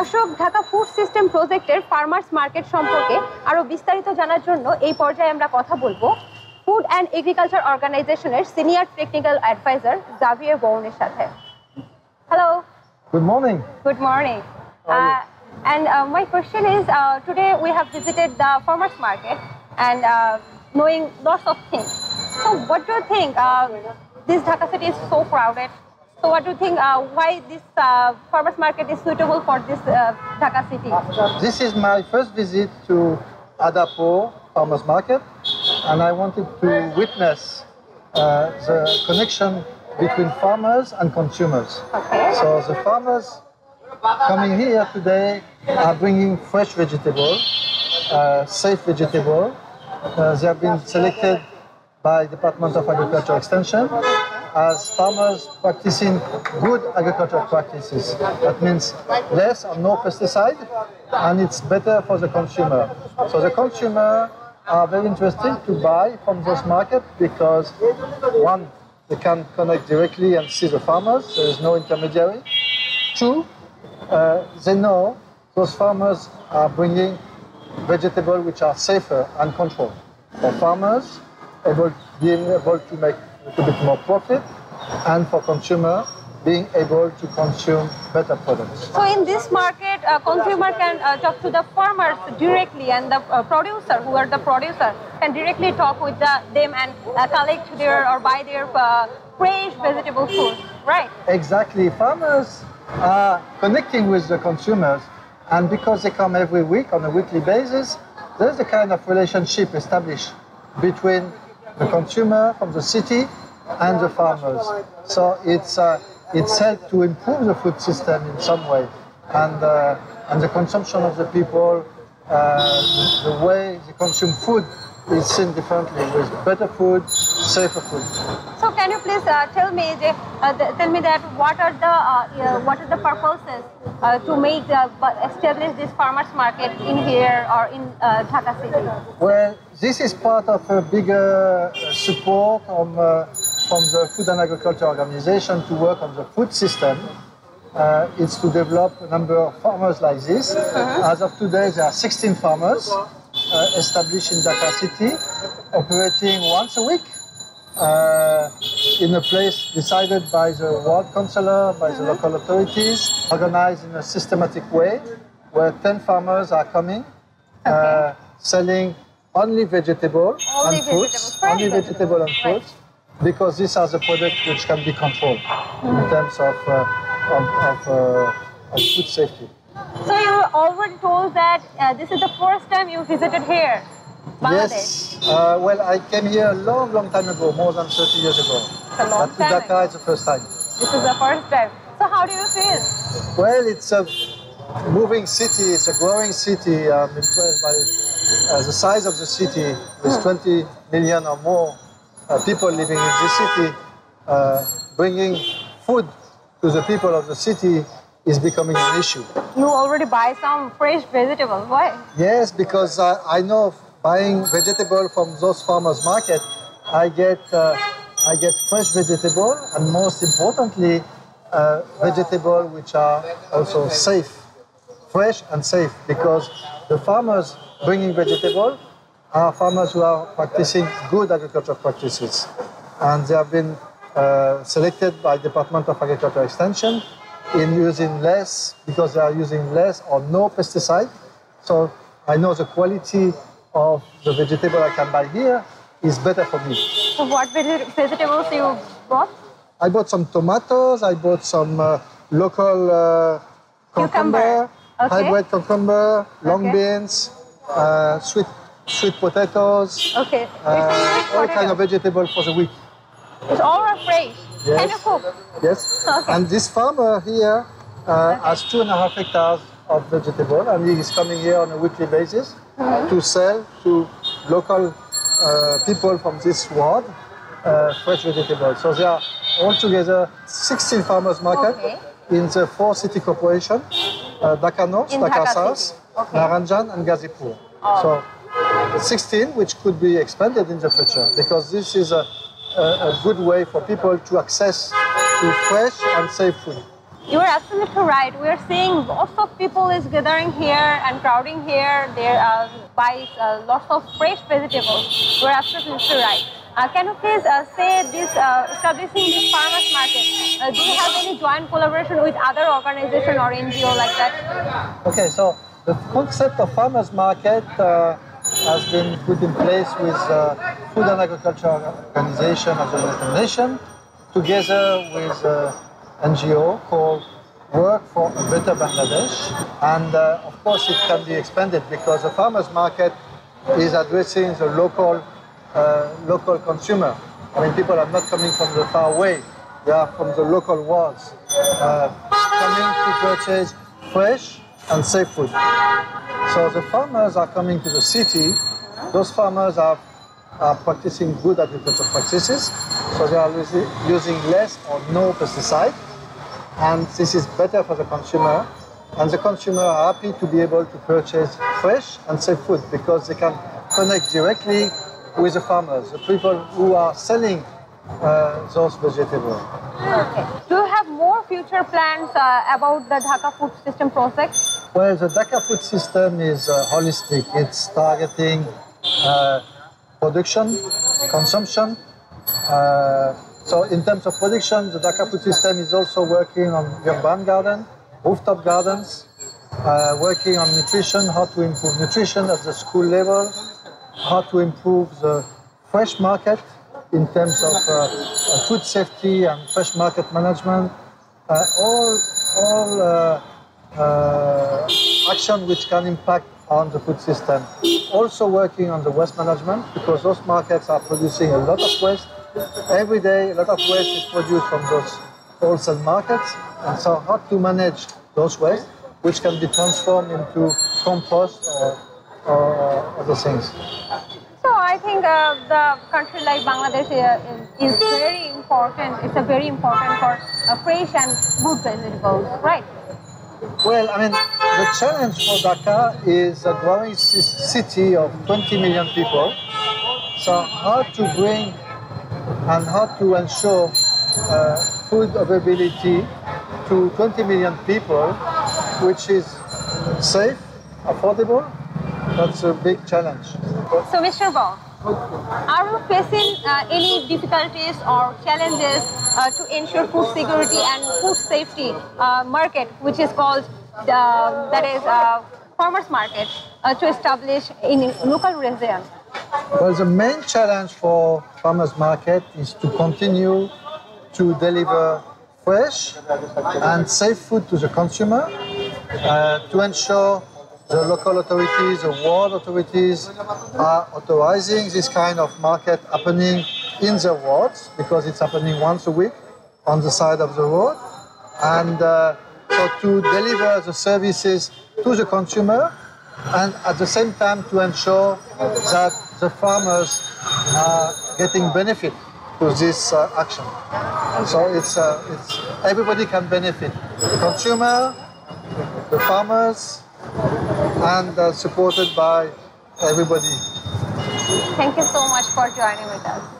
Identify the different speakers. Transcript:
Speaker 1: দর্শক Dhaka food system প্রজেক্টের farmers market সম্পর্কে আরও বিস্তারিত জানার জন্য এই পর্যায়ে আমরা কথা বলব। ফুড অ্যান্ড এগ্রিকালচার অর্গানাইজেশনের সিনিয়র টেকনিক্যাল অ্যাডভাইজার জাভিয়ে বৌনের সাথে। Hello good morning good morning and my question is today we have visited the farmers market and knowing lots of things so what you think this Dhaka city is so crowded So, what do you think? Uh, why this uh, farmers market is suitable for this uh, Dhaka city?
Speaker 2: This is my first visit to Adabor Farmers Market, and I wanted to witness uh, the connection between farmers and consumers.
Speaker 1: Okay.
Speaker 2: So the farmers coming here today are bringing fresh vegetables, uh, safe vegetable. Uh, they have been selected by Department of Agriculture Extension as farmers practicing good agricultural practices. That means less or no pesticide, and it's better for the consumer. So the consumer are very interested to buy from those markets because one, they can connect directly and see the farmers. There is no intermediary. Two, uh, they know those farmers are bringing vegetables which are safer and controlled. For farmers, able, being able to make a little bit more profit, and for consumer, being able to consume better products.
Speaker 1: So, in this market, uh, consumer can uh, talk to the farmers directly, and the uh, producer, who are the producer, can directly talk with the, them and uh, collect their or buy their uh, fresh vegetable food, right?
Speaker 2: Exactly. Farmers are connecting with the consumers, and because they come every week on a weekly basis, there's a kind of relationship established between the consumer from the city and the farmers. So it's uh, it's helped to improve the food system in some way, and uh, and the consumption of the people, uh, the way they consume food is seen differently with better food, safer food.
Speaker 1: So can you please uh, tell me, the, uh, tell me that what are the uh, uh, what are the purposes uh, to make uh, establish this farmers market in here or in uh, Dhaka city?
Speaker 2: Well, this is part of a bigger uh, support from, uh, from the Food and Agriculture Organization to work on the food system. Uh, it's to develop a number of farmers like this. As of today, there are 16 farmers uh, established in Dhaka city, operating once a week uh, in a place decided by the ward councillor, by the local authorities, organized in a systematic way, where 10 farmers are coming, uh, selling only vegetable
Speaker 1: Only
Speaker 2: and fruits,
Speaker 1: vegetables,
Speaker 2: only
Speaker 1: vegetables,
Speaker 2: vegetable and
Speaker 1: right.
Speaker 2: fruits, because these are the products which can be controlled in terms of, uh, of, of, uh, of food safety.
Speaker 1: So you were already told that uh, this is the first time you visited here, Bangladesh.
Speaker 2: Yes. Uh, well, I came here a long, long time ago, more than 30 years ago.
Speaker 1: It's a long
Speaker 2: but to
Speaker 1: time
Speaker 2: Dhaka, it's the first time.
Speaker 1: This is the first time. So how do you feel?
Speaker 2: Well, it's a moving city. It's a growing city. I'm impressed by uh, the size of the city. With 20 million or more uh, people living in this city, uh, bringing food to the people of the city is becoming an issue.
Speaker 1: You already buy some fresh vegetables. Why?
Speaker 2: Yes, because uh, I know buying vegetable from those farmers market, I get uh, I get fresh vegetable and most importantly, uh, vegetable which are also safe, fresh and safe because the farmers bringing vegetable are farmers who are practicing good agricultural practices, and they have been uh, selected by Department of Agriculture Extension in using less because they are using less or no pesticide. So I know the quality of the vegetable I can buy here is better for me.
Speaker 1: So what vegetables you bought?
Speaker 2: I bought some tomatoes. I bought some uh, local uh,
Speaker 1: Cucumber.
Speaker 2: cucumber,
Speaker 1: Okay.
Speaker 2: hybrid cucumber, long
Speaker 1: Okay.
Speaker 2: beans, uh, sweet sweet potatoes,
Speaker 1: Okay.
Speaker 2: uh,
Speaker 1: This is sweet
Speaker 2: all kind of vegetable for the week.
Speaker 1: It's all fresh. Can
Speaker 2: Yes.
Speaker 1: you cook?
Speaker 2: Yes.
Speaker 1: Okay.
Speaker 2: And this farmer here uh, has two and a half hectares of vegetable, and he is coming here on a weekly basis
Speaker 1: Mm-hmm.
Speaker 2: to sell to local uh, people from this ward uh, fresh vegetables. So there are altogether 16 farmers market
Speaker 1: Okay.
Speaker 2: in the four city corporation, uh, Dhaka North,
Speaker 1: In
Speaker 2: Dhaka
Speaker 1: Dhaka
Speaker 2: South,
Speaker 1: City. Okay.
Speaker 2: Narayanganj, and Gazipur.
Speaker 1: Oh.
Speaker 2: So 16, which could be expanded in the future, because this is a, a, a good way for people to access to fresh and safe food.
Speaker 1: You are absolutely right. We are seeing lots of people is gathering here and crowding here. There are buys uh, lots of fresh vegetables. You are absolutely right. Uh, can you please uh, say this uh, establishing this farmers market? Uh, do you have any joint collaboration with other organization or NGO like that?
Speaker 2: Okay, so the concept of farmers market uh, has been put in place with Food and Agriculture Organization of the United Nations, together with NGO called Work for a Better Bangladesh. And uh, of course, it can be expanded because the farmers market is addressing the local uh, local consumer. I mean, people are not coming from the far away; they are from the local wards, uh, coming to purchase fresh and safe food. So the farmers are coming to the city. Those farmers are, are practicing good agricultural practices, so they are using, using less or no pesticide, and this is better for the consumer. And the consumer are happy to be able to purchase fresh and safe food because they can connect directly with the farmers, the people who are selling uh, those vegetables.
Speaker 1: Okay. Do you have more future plans uh, about the Dhaka food system project?
Speaker 2: Well, the Dhaka food system is uh, holistic. It's targeting uh, production, consumption. So in terms of production, the Dhaka food system is also working on urban garden, rooftop gardens, uh, working on nutrition, how to improve nutrition at the school level, how to improve the fresh market in terms of uh, uh, food safety and fresh market management. Uh, all all uh, uh, action which can impact on the food system. Also working on the waste management because those markets are producing a lot of waste. Every day, a lot of waste is produced from those wholesale markets. And so how to manage those waste, which can be transformed into compost or, or other things.
Speaker 1: So I think uh, the country like Bangladesh uh, is, is very important. It's a very important for uh, fresh and good vegetables, right?
Speaker 2: Well, I mean, the challenge for Dhaka is a growing ci- city of 20 million people. So how to bring and how to ensure uh, food availability to 20 million people, which is safe, affordable, that's a big challenge.
Speaker 1: So Mr. Bong, are you facing uh, any difficulties or challenges uh, to ensure food security and food safety uh, market, which is called the, that is uh, farmers market, uh, to establish in local region?
Speaker 2: Well, the main challenge for farmers market is to continue to deliver fresh and safe food to the consumer, uh, to ensure the local authorities, the ward authorities are authorizing this kind of market happening in the wards because it's happening once a week on the side of the road. And uh, so to deliver the services to the consumer and at the same time to ensure that the farmers are getting benefit to this uh, action. So it's, uh, it's everybody can benefit: the consumer, the farmers, and uh, supported by everybody.
Speaker 1: Thank you so much for joining with us.